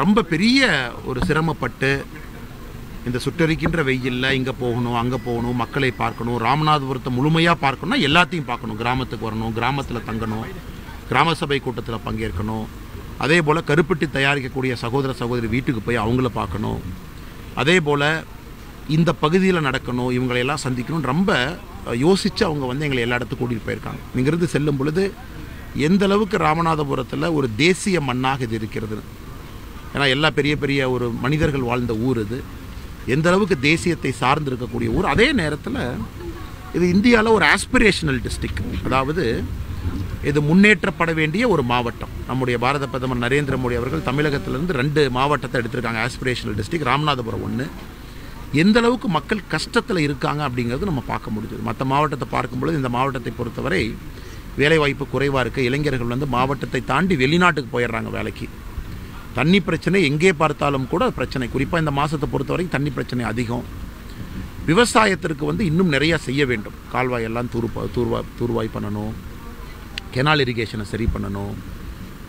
ரொம்ப பெரிய ஒரு சிரமப்பட்டு இந்த சுட்டரிக்கின்ற வெயிலில் இங்கே போகணும் அங்கே போகணும் மக்களை பார்க்கணும் ராமநாதபுரத்தை முழுமையாக பார்க்கணும்னா எல்லாத்தையும் பார்க்கணும். கிராமத்துக்கு வரணும் கிராமத்தில் தங்கணும் கிராம சபை கூட்டத்தில் பங்கேற்கணும். அதே போல் கருப்பட்டி தயாரிக்கக்கூடிய சகோதர சகோதரி வீட்டுக்கு போய் அவங்கள பார்க்கணும். அதே போல் இந்த பகுதியில் நடக்கணும் இவங்களையெல்லாம் சந்திக்கணும். ரொம்ப யோசித்து அவங்க வந்து எங்களை எல்லா இடத்துக்கும் கூட்டிகிட்டு போயிருக்காங்க. இங்கிருந்து செல்லும் பொழுது எந்த அளவுக்கு ராமநாதபுரத்தில் ஒரு தேசிய மண்ணாக இது இருக்கிறது ஏன்னா எல்லா பெரிய பெரிய ஒரு மனிதர்கள் வாழ்ந்த ஊர் இது. எந்த அளவுக்கு தேசியத்தை சார்ந்து இருக்கக்கூடிய ஊர். அதே நேரத்தில் இது இந்தியாவில் ஒரு ஆஸ்பிரேஷனல் டிஸ்ட்ரிக்ட் அதாவது இது முன்னேற்றப்பட வேண்டிய ஒரு மாவட்டம். நம்முடைய பாரத பிரதமர் நரேந்திர மோடி அவர்கள் தமிழகத்திலிருந்து ரெண்டு மாவட்டத்தை எடுத்திருக்காங்க ஆஸ்பிரேஷனல் டிஸ்ட்ரிக்ட் ராமநாதபுரம் ஒன்று எந்த அளவுக்கு மக்கள் கஷ்டத்தில் இருக்காங்க அப்படிங்கிறது நம்ம பார்க்க முடியுது மற்ற மாவட்டத்தை பார்க்கும்பொழுது இந்த மாவட்டத்தை பொறுத்தவரை வேலைவாய்ப்பு குறைவாக இருக்குது இளைஞர்கள் வந்து மாவட்டத்தை தாண்டி வெளிநாட்டுக்கு போயிடுறாங்க வேலைக்கு. தண்ணி பிரச்சனை எங்கே பார்த்தாலும் கூட பிரச்சனை. குறிப்பாக இந்த மாதத்தை பொறுத்த வரைக்கும் தண்ணி பிரச்சனை அதிகம். விவசாயத்திற்கு வந்து இன்னும் நிறையா செய்ய வேண்டும். கால்வாய் எல்லாம் தூர்வா தூர்வா தூர்வாய் பண்ணணும். கெனால் இரிகேஷனை சரி பண்ணணும்.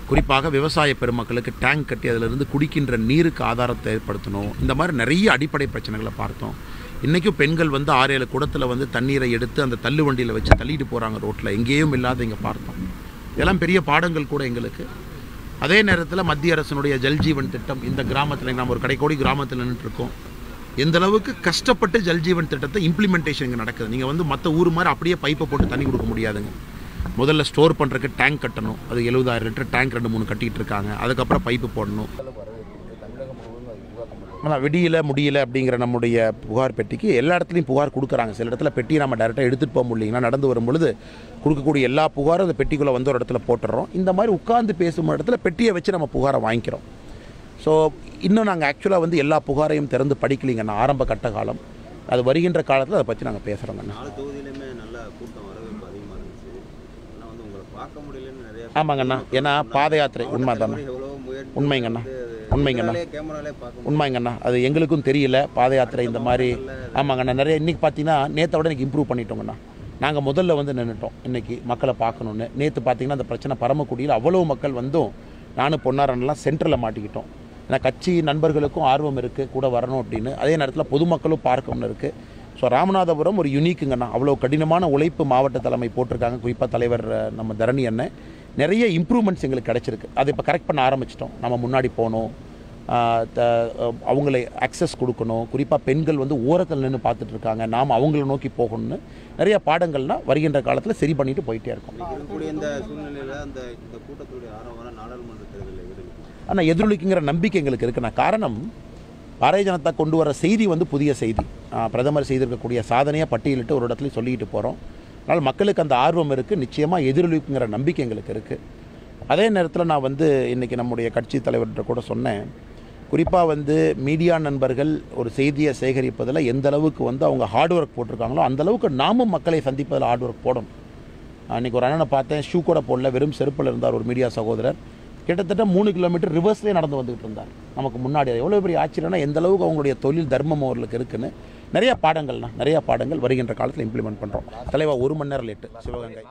குறிப்பாக விவசாய பெருமக்களுக்கு டேங்க் கட்டி அதிலிருந்து குடிக்கின்ற நீருக்கு ஆதாரத்தை ஏற்படுத்தணும். இந்த மாதிரி நிறைய அடிப்படை பிரச்சனைகளை பார்த்தோம். இன்றைக்கும் பெண்கள் வந்து ஆறு ஏழு குடத்தில் வந்து தண்ணீரை எடுத்து அந்த தள்ளு வண்டியில் வச்சு தள்ளிட்டு போகிறாங்க ரோட்டில் எங்கேயும் இல்லாத இங்கே பார்த்தோம். இதெல்லாம் பெரிய பாடங்கள் கூட எங்களுக்கு. அதே நேரத்தில் மத்திய அரசினுடைய ஜல்ஜீவன் திட்டம் இந்த கிராமத்தில் நம்ம ஒரு கடைக்கோடி கிராமத்தில் நின்றுட்டுருக்கோம் எந்த அளவுக்கு கஷ்டப்பட்டு ஜல்ஜீவன் திட்டத்தை இம்ப்ளிமெண்டேஷன் இங்கே நடக்குது. நீங்கள் வந்து மற்ற ஊர் மாதிரி அப்படியே பைப்பை போட்டு தண்ணி கொடுக்க முடியாதுங்க. முதல்ல ஸ்டோர் பண்ணுறதுக்கு டேங்க் கட்டணும். அது எழுபதாயிரம் லிட்டர் டேங்க் ரெண்டு மூணு கட்டிகிட்டு இருக்காங்க. அதுக்கப்புறம் பைப்பு போடணும். ஆனால் விடியல முடியல அப்படிங்கிற நம்முடைய புகார் பெட்டிக்கு எல்லா இடத்துலையும் புகார் கொடுக்குறாங்க. சில இடத்துல பெட்டியை நம்ம டேரெக்டாக எடுத்துகிட்டு போக முடியலைங்கன்னா நடந்து வரும் பொழுது கொடுக்கக்கூடிய எல்லா புகாரும் அந்த பெட்டிக்குள்ளே வந்து ஒரு இடத்துல போட்டுடுறோம் இந்த மாதிரி உட்கார்ந்து பேசும் இடத்துல பெட்டியை வச்சு நம்ம புகாரை வாங்கிக்கிறோம். ஸோ இன்னும் நாங்கள் ஆக்சுவலாக வந்து எல்லா புகாரையும் திறந்து படிக்கலிங்கண்ணா ஆரம்ப கட்ட காலம். அது வருகின்ற காலத்தில் அதை பற்றி நாங்கள் பேசுகிறோங்கண்ணா நாலு தொகுதியிலுமே நல்ல கூட்டம் வரவேற்பு அதிகமாக இருந்துச்சு. ஆனால் வந்து உங்களை பார்க்க முடியலன்னு நிறைய ஆமாங்கண்ணா. ஏன்னா பாத யாத்திரை உண்மை தானே உண்மைங்கண்ணா. உண்மைங்கண்ணா. உண்மைங்கண்ணா. அது எங்களுக்கும் தெரியல. பாத யாத்திரை இந்த மாதிரி. ஆமாங்கண்ணா. நிறைய இன்னைக்கு பார்த்தீங்கன்னா நேற்றை விட இன்னைக்கு இம்ப்ரூவ் பண்ணிட்டோங்கண்ணா. நாங்கள் முதல்ல வந்து நின்றுட்டோம் இன்னைக்கு மக்களை பார்க்கணுன்னு நேற்று பார்த்தீங்கன்னா அந்த பிரச்சனை பரமக்குடியில் அவ்வளோ மக்கள் வந்தும் நானும் பொன்னாரன்லாம் சென்டரில் மாட்டிக்கிட்டோம். ஏன்னா கட்சி நண்பர்களுக்கும் ஆர்வம் இருக்குது கூட வரணும் அப்படின்னு. அதே நேரத்தில் பொதுமக்களும் பார்க்கணும்னு இருக்குது ஸோ ராமநாதபுரம் ஒரு யுனிக்குங்கண்ணா அவ்வளோ கடினமான உழைப்பு மாவட்ட தலைமை போட்டிருக்காங்க. குறிப்பாக தலைவர் நம்ம தரணி அண்ணன். நிறைய இம்ப்ரூவ்மெண்ட்ஸ் எங்களுக்கு கிடச்சிருக்கு. அதை இப்போ கரெக்ட் பண்ண ஆரம்பிச்சிட்டோம். நம்ம முன்னாடி அஹ் அவங்களை அக்சஸ் கொடுக்கணும். குறிப்பாக பெண்கள் வந்து ஓரத்தில் நின்று பார்த்துட்டு இருக்காங்க. நாம் அவங்கள நோக்கி போகணும்னு நிறைய பாடங்கள்லாம் வருகின்ற காலத்தில் சரி பண்ணிட்டு போயிட்டே இருக்கோம். ஆனால் எதிரொலிக்குங்கிற நம்பிக்கை எங்களுக்கு இருக்குண்ணா காரணம் பாரதிய ஜனதா கொண்டு வர செய்தி வந்து புதிய செய்தி. பிரதமர் செய்திருக்கக்கூடிய சாதனையாக பட்டியலிட்டு ஒரு இடத்துல சொல்லிட்டு போகிறோம் அதனால் மக்களுக்கு அந்த ஆர்வம் இருக்குது நிச்சயமாக எதிரொலிக்குங்கிற நம்பிக்கை எங்களுக்கு இருக்குது அதே நேரத்தில் நான் வந்து இன்றைக்கி நம்முடைய கட்சி தலைவர்கிட்ட கூட சொன்னேன். குறிப்பாக வந்து மீடியா நண்பர்கள் ஒரு செய்தியை சேகரிப்பதில் எந்த அளவுக்கு வந்து அவங்க ஹார்ட் ஒர்க் போட்டிருக்காங்களோ அந்த அளவுக்கு நாமும் மக்களை சந்திப்பதில் ஹார்ட் ஒர்க் போடணும். அன்றைக்கி ஒரு அண்ணனை பார்த்தேன் ஷூ கூட போடல வெறும் செருப்பில் இருந்தார் ஒரு மீடியா சகோதரர். கிட்டத்தட்ட மூணு கிலோமீட்டர் ரிவர்ஸ்லேயே நடந்து வந்துகிட்டு இருந்தார் நமக்கு முன்னாடி எவ்வளோ பெரிய ஆச்சரியம்னா எந்த அளவுக்கு அவங்களுடைய தொழில் தர்மம் அவர்களுக்கு இருக்குன்னு நிறைய பாடங்கள்னா நிறைய பாடங்கள் வருகின்ற காலத்தில் இம்ப்ளிமெண்ட் பண்ணுறோம் தலைவா ஒரு மணி நேரம் லேட்டு சிவகங்கை.